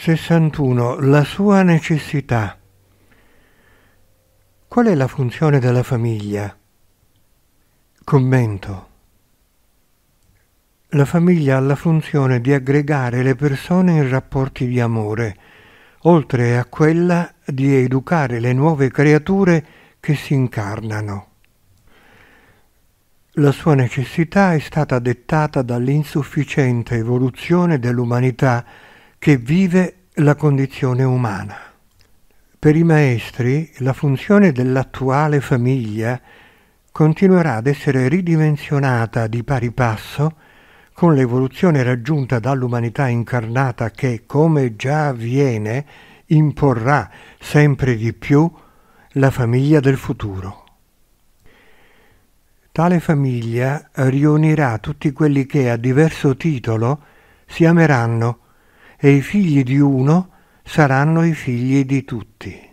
61. La sua necessità. Qual è la funzione della famiglia? Commento. La famiglia ha la funzione di aggregare le persone in rapporti di amore, oltre a quella di educare le nuove creature che si incarnano. La sua necessità è stata dettata dall'insufficiente evoluzione dell'umanità che vive la condizione umana. Per i maestri la funzione dell'attuale famiglia continuerà ad essere ridimensionata di pari passo con l'evoluzione raggiunta dall'umanità incarnata che, come già avviene, imporrà sempre di più la famiglia del futuro. Tale famiglia riunirà tutti quelli che a diverso titolo si ameranno e i figli di uno saranno i figli di tutti.